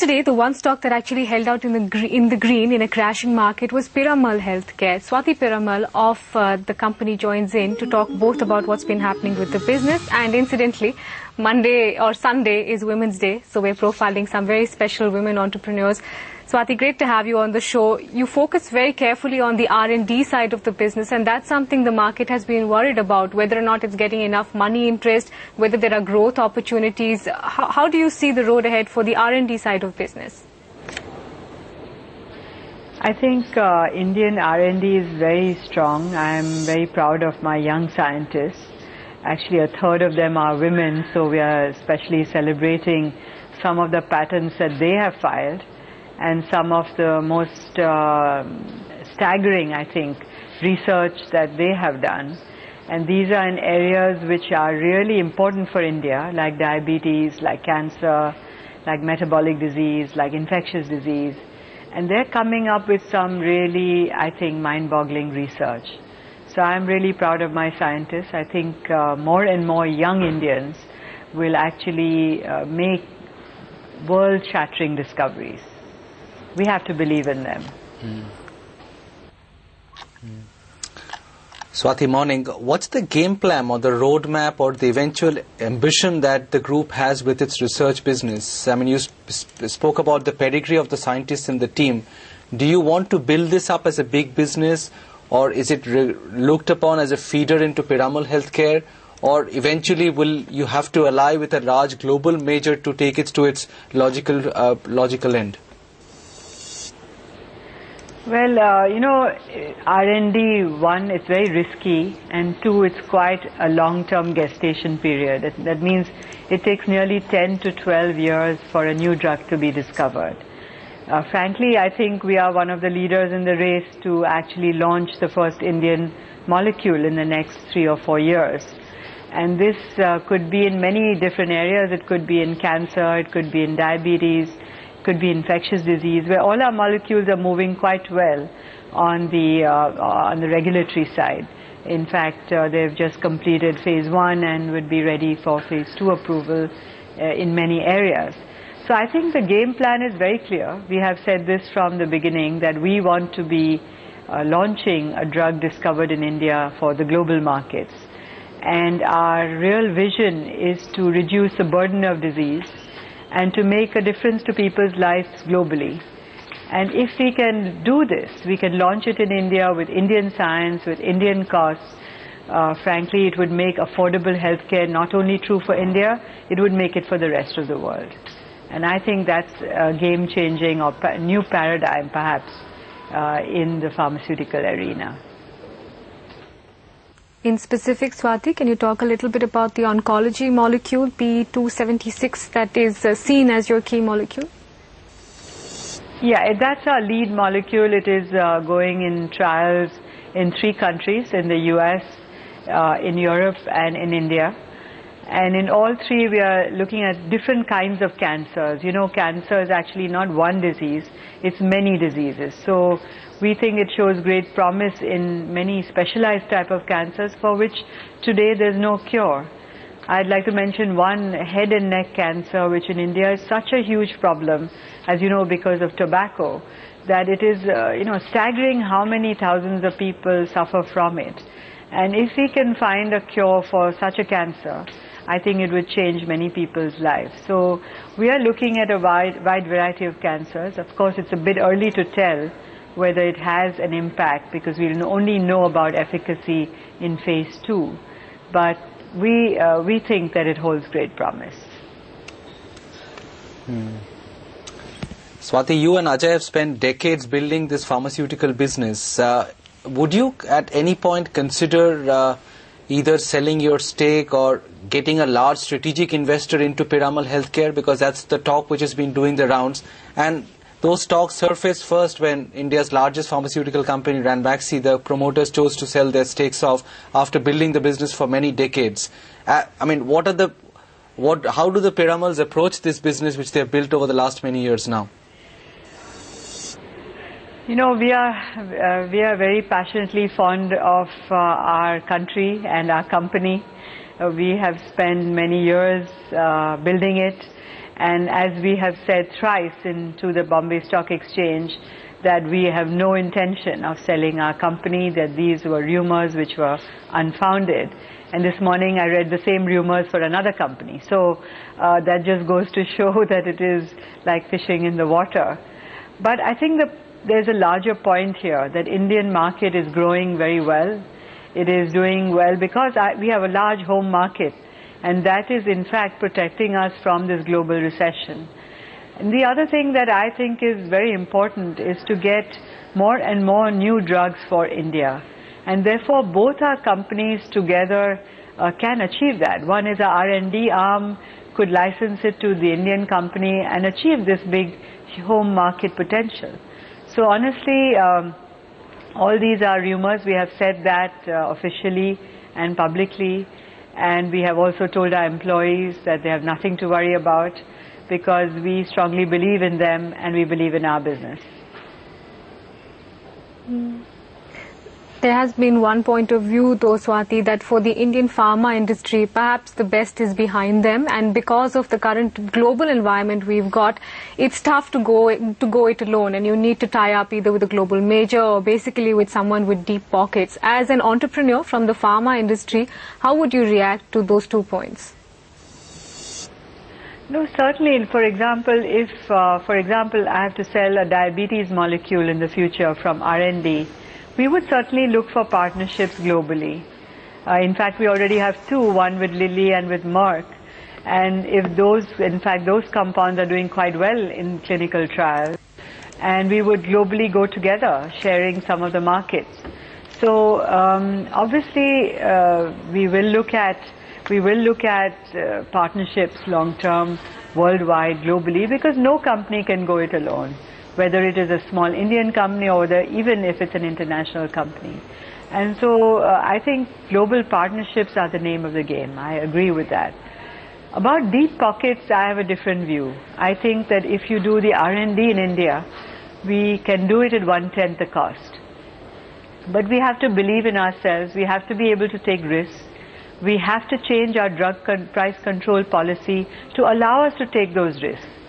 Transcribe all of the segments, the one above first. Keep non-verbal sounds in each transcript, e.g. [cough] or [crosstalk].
Yesterday, the one stock that actually held out in the in the green in a crashing market was Piramal Healthcare. Swati Piramal of uh, the company joins in to talk both about what's been happening with the business and incidentally, Monday or Sunday is Women's Day, so we're profiling some very special women entrepreneurs. Swati, great to have you on the show. You focus very carefully on the R&D side of the business, and that's something the market has been worried about, whether or not it's getting enough money interest, whether there are growth opportunities. How, how do you see the road ahead for the R&D side of business? I think uh, Indian R&D is very strong. I'm very proud of my young scientists. Actually, a third of them are women, so we are especially celebrating some of the patents that they have filed and some of the most uh, staggering, I think, research that they have done. And these are in areas which are really important for India, like diabetes, like cancer, like metabolic disease, like infectious disease. And they're coming up with some really, I think, mind-boggling research. So I'm really proud of my scientists. I think uh, more and more young Indians will actually uh, make world-shattering discoveries we have to believe in them. Mm. Mm. Swati, morning. What's the game plan or the roadmap or the eventual ambition that the group has with its research business? I mean, you sp spoke about the pedigree of the scientists in the team. Do you want to build this up as a big business or is it looked upon as a feeder into Piramal Healthcare or eventually will you have to ally with a large global major to take it to its logical, uh, logical end? Well, uh, you know, R&D, one, it's very risky, and two, it's quite a long-term gestation period. That, that, means it takes nearly 10 to 12 years for a new drug to be discovered. Uh, frankly, I think we are one of the leaders in the race to actually launch the first Indian molecule in the next three or four years. And this uh, could be in many different areas. It could be in cancer, it could be in diabetes, could be infectious disease, where all our molecules are moving quite well on the, uh, on the regulatory side. In fact, uh, they've just completed phase one and would be ready for phase two approval uh, in many areas. So I think the game plan is very clear. We have said this from the beginning that we want to be uh, launching a drug discovered in India for the global markets. And our real vision is to reduce the burden of disease and to make a difference to people's lives globally. And if we can do this, we can launch it in India with Indian science, with Indian costs. Uh, frankly, it would make affordable healthcare not only true for India, it would make it for the rest of the world. And I think that's a game-changing or pa new paradigm, perhaps, uh, in the pharmaceutical arena. In specific, Swati, can you talk a little bit about the oncology molecule P276 that is uh, seen as your key molecule? Yeah, that's our lead molecule. It is uh, going in trials in three countries, in the US, uh, in Europe, and in India. And in all three, we are looking at different kinds of cancers. You know, cancer is actually not one disease, it's many diseases. So we think it shows great promise in many specialized type of cancers for which today there's no cure. I'd like to mention one head and neck cancer which in India is such a huge problem as you know because of tobacco that it is uh, you know staggering how many thousands of people suffer from it. And if we can find a cure for such a cancer, I think it would change many people's lives. So we are looking at a wide, wide variety of cancers. Of course, it's a bit early to tell whether it has an impact because we only know about efficacy in phase two. But we, uh, we think that it holds great promise. Hmm. Swati, you and Ajay have spent decades building this pharmaceutical business. Uh, would you at any point consider uh, either selling your stake or getting a large strategic investor into Piramal Healthcare because that's the talk which has been doing the rounds and those talks surfaced first when India's largest pharmaceutical company, Ranbaxy, the promoters chose to sell their stakes off after building the business for many decades. Uh, I mean, what are the, what, how do the Piramals approach this business which they have built over the last many years now? You know, we are, uh, we are very passionately fond of uh, our country and our company. Uh, we have spent many years uh, building it And as we have said thrice into the Bombay Stock Exchange, that we have no intention of selling our company, that these were rumors which were unfounded. And this morning I read the same rumors for another company. So uh, that just goes to show [laughs] that it is like fishing in the water. But I think there's a larger point here that Indian market is growing very well. It is doing well because I, we have a large home market and that is in fact protecting us from this global recession. And the other thing that I think is very important is to get more and more new drugs for India. And therefore both our companies together uh, can achieve that. One is our R&D arm could license it to the Indian company and achieve this big home market potential. So honestly, um, all these are rumors. We have said that uh, officially and publicly. And we have also told our employees that they have nothing to worry about because we strongly believe in them and we believe in our business. Mm. There has been one point of view, though, Swati, that for the Indian pharma industry, perhaps the best is behind them, and because of the current global environment we've got, it's tough to go to go it alone, and you need to tie up either with a global major or basically with someone with deep pockets. As an entrepreneur from the pharma industry, how would you react to those two points? No, certainly. For example, if, uh, for example, I have to sell a diabetes molecule in the future from R&D we would certainly look for partnerships globally. Uh, in fact, we already have two, one with Lilly and with Merck. And if those, in fact, those compounds are doing quite well in clinical trials, and we would globally go together, sharing some of the markets. So um, obviously, uh, we will look at we will look at uh, partnerships long term, worldwide, globally, because no company can go it alone whether it is a small Indian company or whether even if it's an international company. And so uh, I think global partnerships are the name of the game. I agree with that. About deep pockets, I have a different view. I think that if you do the R&D in India, we can do it at one-tenth the cost. But we have to believe in ourselves. We have to be able to take risks. We have to change our drug con price control policy to allow us to take those risks.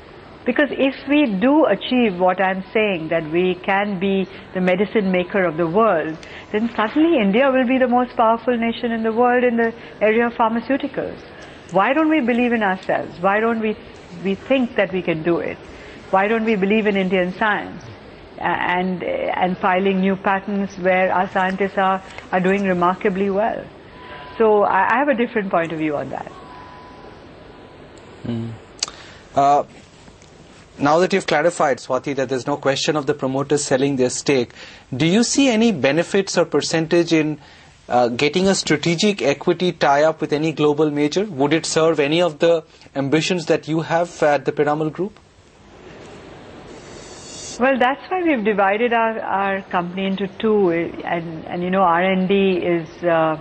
Because if we do achieve what I'm saying, that we can be the medicine maker of the world, then suddenly India will be the most powerful nation in the world in the area of pharmaceuticals. Why don't we believe in ourselves? Why don't we, we think that we can do it? Why don't we believe in Indian science? And, and filing new patents where our scientists are, are doing remarkably well. So I, I have a different point of view on that. Mm. Uh, now that you've clarified, Swati, that there's no question of the promoters selling their stake, do you see any benefits or percentage in uh, getting a strategic equity tie-up with any global major? Would it serve any of the ambitions that you have at the Piramal Group? Well, that's why we've divided our, our company into two, and, and you know, R&D is uh,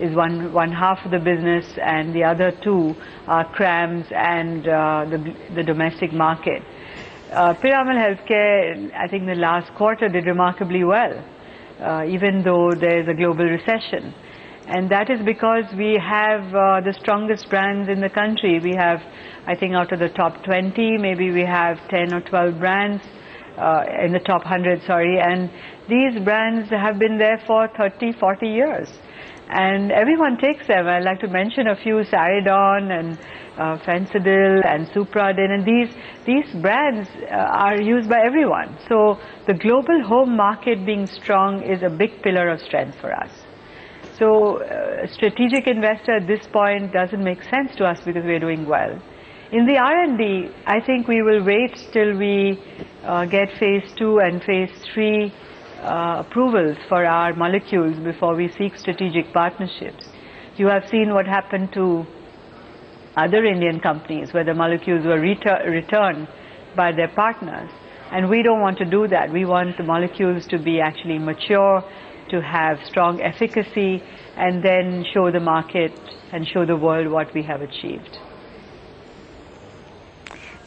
is one one half of the business, and the other two are CRAMS and uh, the the domestic market. Uh, Piramal Healthcare, I think the last quarter did remarkably well, uh, even though there is a global recession. And that is because we have uh, the strongest brands in the country. We have, I think out of the top 20, maybe we have 10 or 12 brands uh, in the top 100, sorry. And these brands have been there for 30, 40 years. And everyone takes them. I'd like to mention a few, Saridon and uh, and Supradyn and these these brands uh, are used by everyone. So the global home market being strong is a big pillar of strength for us. So uh, strategic investor at this point doesn't make sense to us because we're doing well. In the R&D, I think we will wait till we uh, get phase two and phase three uh, approvals for our molecules before we seek strategic partnerships. You have seen what happened to other Indian companies where the molecules were retur returned by their partners. And we don't want to do that. We want the molecules to be actually mature, to have strong efficacy, and then show the market and show the world what we have achieved.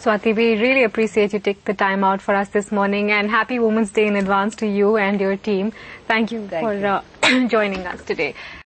Swati, we really appreciate you take the time out for us this morning and happy Women's Day in advance to you and your team. Thank you Thank for you. Uh, [clears throat] joining us today.